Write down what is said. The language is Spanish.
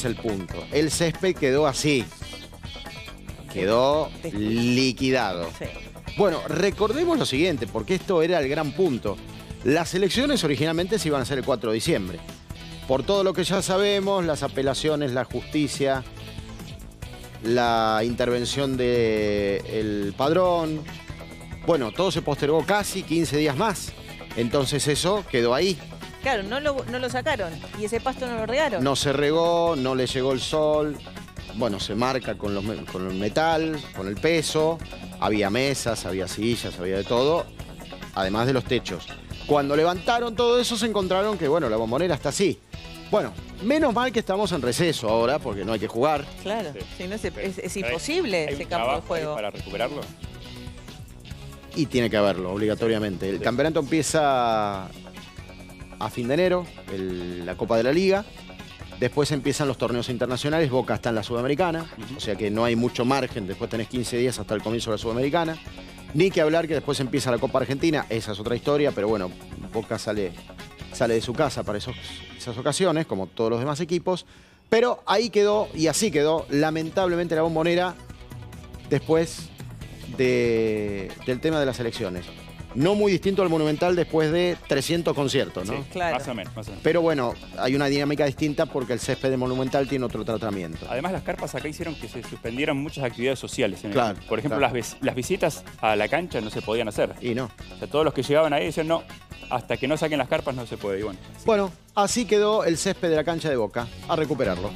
es el punto. El césped quedó así. Quedó liquidado. Sí. Bueno, recordemos lo siguiente, porque esto era el gran punto. Las elecciones originalmente se iban a hacer el 4 de diciembre. Por todo lo que ya sabemos, las apelaciones, la justicia, la intervención del padrón. Bueno, todo se postergó casi 15 días más. Entonces eso quedó ahí. Claro, no lo, no lo sacaron y ese pasto no lo regaron. No se regó, no le llegó el sol. Bueno, se marca con, los con el metal, con el peso. Había mesas, había sillas, había de todo. Además de los techos. Cuando levantaron todo eso se encontraron que, bueno, la bombonera está así. Bueno, menos mal que estamos en receso ahora, porque no hay que jugar. Claro, Sí. si no es, es- es ¿Hay- imposible hay ese un campo de juego. para recuperarlo? Y tiene que haberlo, obligatoriamente. El Sí. campeonato empieza a fin de enero, el- la Copa de la Liga. Después empiezan los torneos internacionales. Boca está en la Sudamericana, o sea que no hay mucho margen. Después tenés 15 días hasta el comienzo de la Sudamericana. Ni que hablar que después empieza la Copa Argentina. Esa es otra historia, pero bueno, Boca sale, sale de su casa para esos- esas ocasiones, como todos los demás equipos. Pero ahí quedó, y así quedó, lamentablemente la bombonera después de- del tema de las elecciones. No muy distinto al Monumental después de 300 conciertos, ¿no? Sí, Claro. más o menos, más o menos. Pero bueno, hay una dinámica distinta porque el césped de Monumental tiene otro tratamiento. Además, las carpas acá hicieron que se suspendieran muchas actividades sociales. en el Claro, club. Por ejemplo, claro. las, vis- las visitas a la cancha no se podían hacer. Y no. O sea, todos los que llegaban ahí decían, no, hasta que no saquen las carpas no se puede. Y bueno, Bueno, así quedó el césped de la cancha de Boca. A recuperarlo.